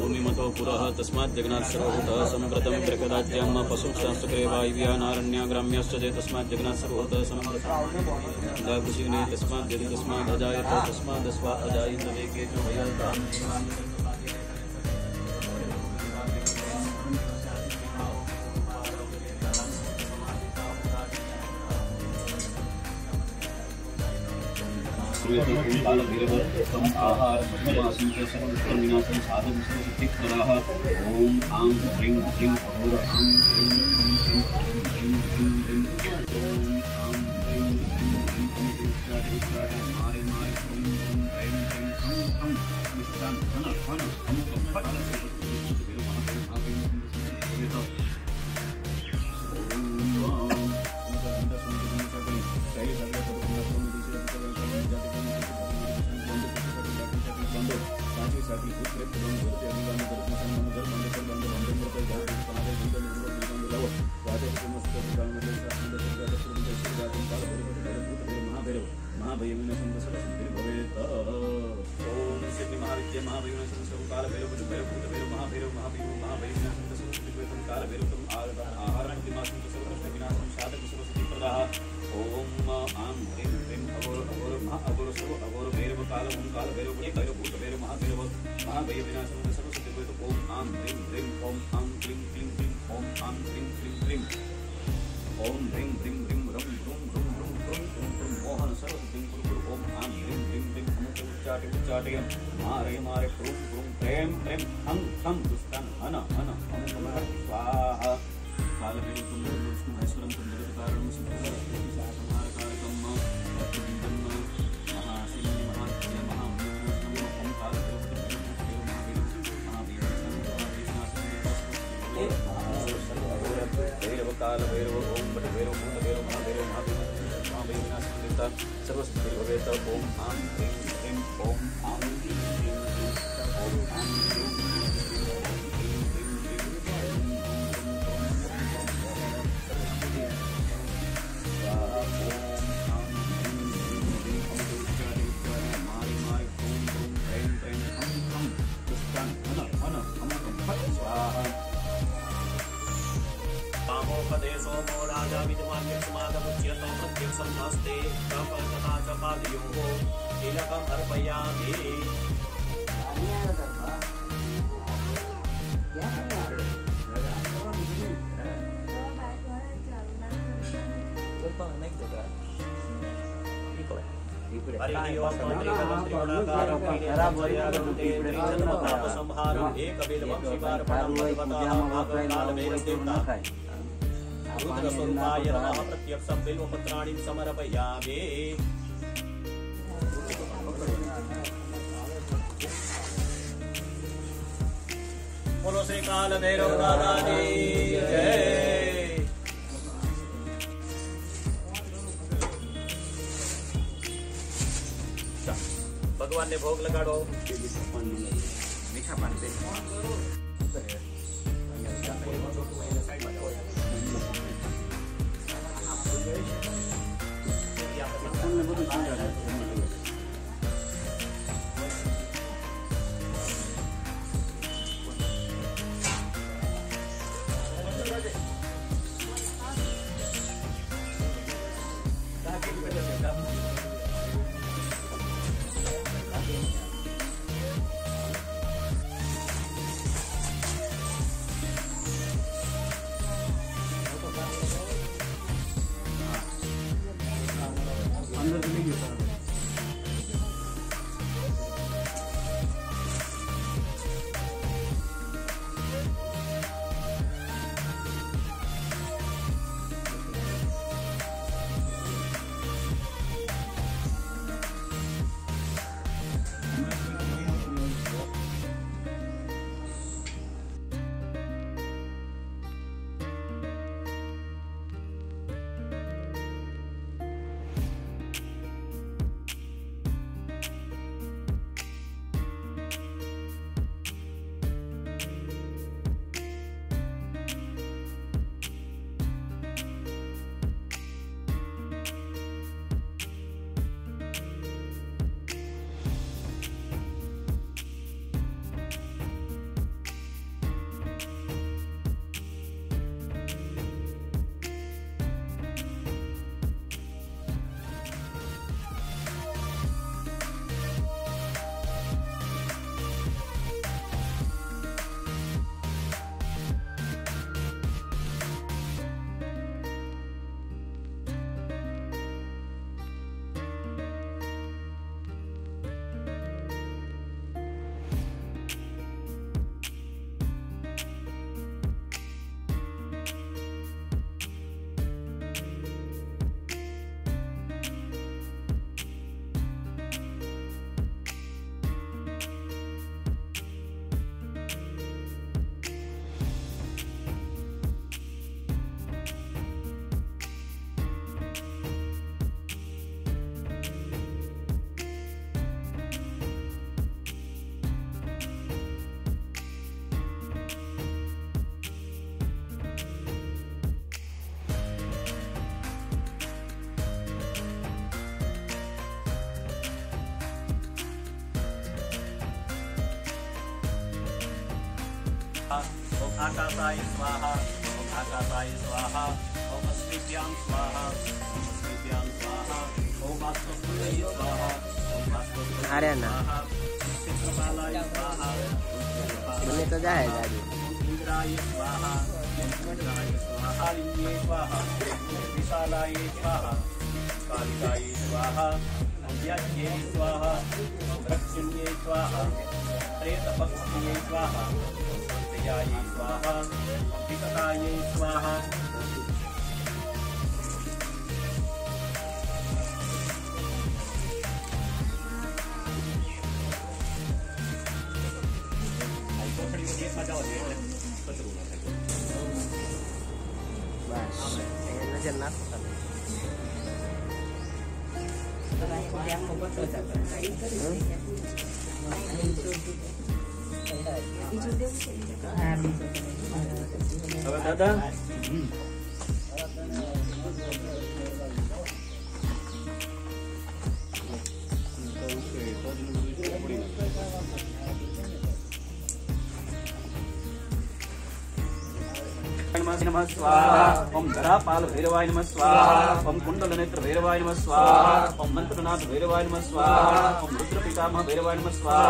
भूमिमतो पुरः तस्मात् जगन्नाथ सर्वभूतः सम्प्रतं कृकदाज्यं पशुक्षास्तुक्रे वायव्या नारण्या ग्राम्याश्च चेत् तस्मात् जगन्नाथ सर्वभूतः सम्प्रदाकुशीने तस्मात् यदि तस्मात् अजायत तस्मादस्वा अजायत वेके ॐ आं ह्रीं ह्रीं ॐ आं भूत भैरव भूत भैरव महाभैरव महाभैरव महाभैरवीन संत सरस्वती भवेत काल भैरव तम आहारं दिमासं सर्वप्रश्न विनाशं साधक सरस्वती प्रदाः ओम आं ह्रीं ह्रीं अघोर अघोर महा अघोर सर्व अघोर भैरव काल ओम काल भैरव भैरव भैरव महाभैरव महाभैरव विनाशं सरस्वती भवेत आं ह्रीं ह्रीं ओम आं क्लीं क्लीं क्लीं ओम आं क्लीं क्लीं क्लीं ओम ह्रीं ह्रीं ह्रीं रं ह्रुं ह्रुं ह्रुं ह्रुं ह्रुं ह्रुं मोहन सरस्वतीं कुरु उच्चाटे उच्चाटे मारे मारे प्रुं प्रुं प्रेम प्रेम हं हं दुष्टं हन हन अमुक अमुक स्वाहा तुम विष्णु महेश्वरं तुम जगत कारणं सिद्धं संहारकारकं तत्त्वबिन्दं महाशिवं महात्म्य महामूलं ओम कालभैरव भैरव काल भैरव ओम भैरव भूत भैरव महाभैरव महाभैरव विनाशं सर्वसिद्धि भवेत ओम आं ह्रीं ह्रीं ओम आं तिलकम् अर्पयामि। रुद्रस्वरूपाय नमः प्रत्यक्षं बिल्वपत्राणिं समर्पयामि। बोलो श्री काल भैरव दादा जी जय। भगवान ने भोग लगाड़ो। मीठा पानी स्वाहा आकाशाय स्वाहा ॐ आकाशाय स्वाहा ॐ अस्मिभ्यां स्वाहा ॐ अस्मिभ्यां स्वाहा स्वाहा स्वाहा स्वाहा मैंने तो जाए इंद्राय स्वाहा इंद्राय स्वाहा लिंगे स्वाहा विशालाय स्वाहा कालिकाय स्वाहा स्वाहा स्वाहा प्रेतपक्षिये स्वाहा संतयाय स्वाहा विकटाय स्वाहा आई कोठड़ी दादा నమ స్వాహ ఓం ధరాపాల భైరవాయ నమ స్వాహ కుండల నేత్ర భైరవాయ నమ మంత్రనాథ భైరవాయ నమ రుద్ర పితామహ భైరవాయ స్వాహ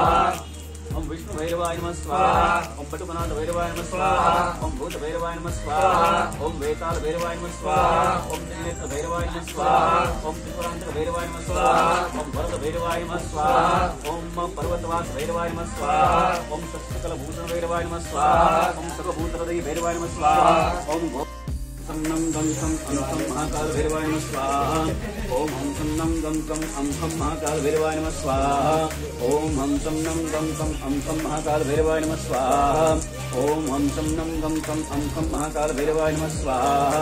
नमः स्वाहा ओम मंत्रनाथ भैरवाय नमः स्वाहा ओम रुद्र पितामह भैरवाय नमः स्वाहा ओम विष्णु भैरवाय नमः स्वाहा ओम पटुकनाथ भैरवाय नमः स्वाहा ओम भूत भैरवाय नमः स्वाहा ओम वेताल भैरवाय नमः स्वाहा ओम त्रिनेत्र भैरवाय नमः स्वाहा ओम त्रिपुरांतक भैरवाय नमः स्वाहा ओम वरद भैरवाय नमः स्वाहा ओम पर्वतवास भैरवाय नमः स्वाहा ओम सत्सकल भूषण भैरवाय नमः स्वाहा ओम ओम गो- सन्नं गं कं अंकं महाकाल भैरवाय नमः स्वाहा ॐ हं सन्नं गं कं अंकं महाकाल भैरवाय नमः स्वाहा ॐ हं सन्नं गं कं अंकं महाकाल भैरवाय नमः स्वाहा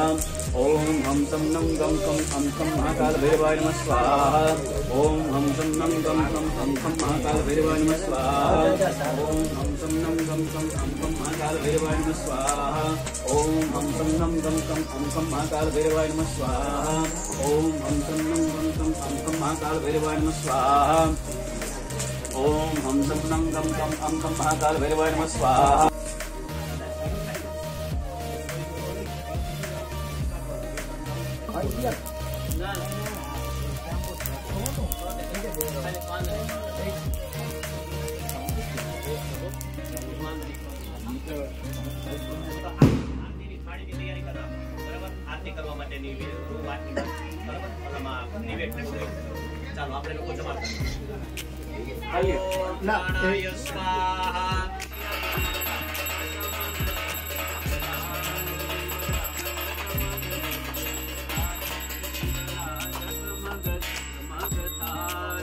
ॐ हं सन्नं गं कं अंकं महाकाल भैरवाय नमः स्वाहा ॐ हं सन्नं गं कं अंकं महाकाल भैरवाय नमः स्वाहा ॐ हं सन्नं गं कं अंकं महाकाल भैरवाय नमः स्वाहा ॐ हं सन्नं गं ओम अं सं महाकालभैरवाय नमः ओम स्वाहा ओम हम सं नं गं सं अं सं महाकालभैरवाय स्वाहा આરતી કરવા માટેની વે- વાટકી બરાબર ઓલામાં નિવેદ કરશું. ચાલો આપણે લોકો જમા કરીએ. ઓમ પ્રાણાય સ્વાહા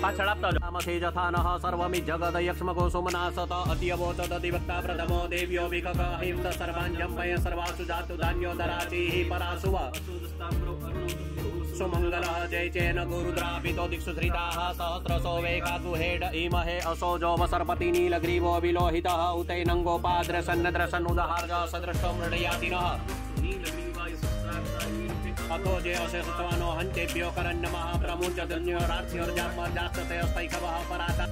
પાછળ આપતા तेजथानः सर्वमि जगदयक्ष्मको सुमनासत अत्यवोचदधिवक्ता प्रथमो देव्यो विकक अहिन्द सर्वाञ्जम्भय सर्वासु जातु धान्योदराचिः परासुव। सुमङ्गलः जय चेन गुरुद्रापितो दिक्षु धृताः सहस्रसो वेगातु हेड इमहे असो जोम सर्पति नीलग्रीवो विलोहितः उतैनङ्गोपाद्रसन्नद्रसन्नुदहार्ग सदृष्टो मृणयातिनः अतो जयशेषवानो हन्तेभ्यो करन्नमः प्रमुचतुन्यो राज्ञो जात्मजास्तते हस्तैकवः पराता